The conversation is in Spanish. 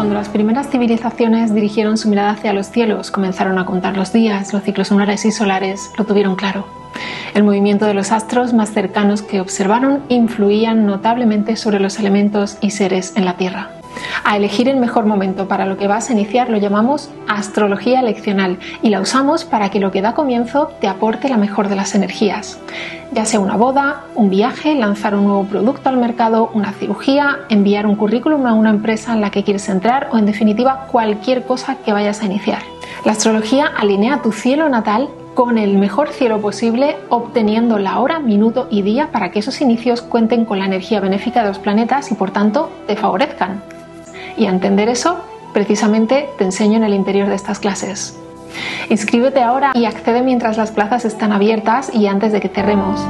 Cuando las primeras civilizaciones dirigieron su mirada hacia los cielos, comenzaron a contar los días, los ciclos lunares y solares, lo tuvieron claro. El movimiento de los astros más cercanos que observaron influían notablemente sobre los elementos y seres en la Tierra. A elegir el mejor momento para lo que vas a iniciar lo llamamos astrología leccional y la usamos para que lo que da comienzo te aporte la mejor de las energías. Ya sea una boda, un viaje, lanzar un nuevo producto al mercado, una cirugía, enviar un currículum a una empresa en la que quieres entrar o en definitiva cualquier cosa que vayas a iniciar. La astrología alinea tu cielo natal con el mejor cielo posible, obteniendo la hora, minuto y día para que esos inicios cuenten con la energía benéfica de los planetas y por tanto te favorezcan. Y a entender eso, precisamente te enseño en el interior de estas clases. Inscríbete ahora y accede mientras las plazas están abiertas y antes de que cerremos.